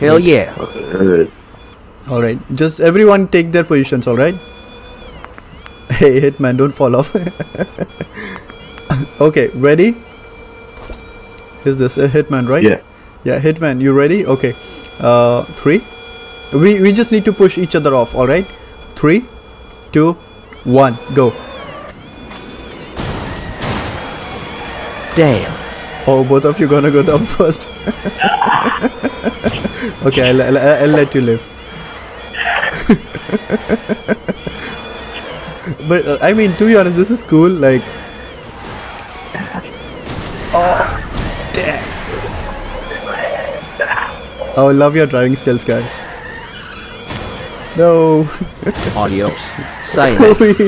Hell yeah. Alright. All right, just everyone take their positions. All right. Hey, hitman, don't fall off. okay, ready? Is this a hitman, right? Yeah. Yeah, hitman, you ready? Okay. Uh, three. We we just need to push each other off. All right. Three, two, one, go. Damn. Oh, both of you gonna go down first. okay, I'll, I'll, I'll let you live. but uh, I mean, to be honest, this is cool. Like, oh, damn. Oh, love your driving skills, guys. No. Adios. Silence.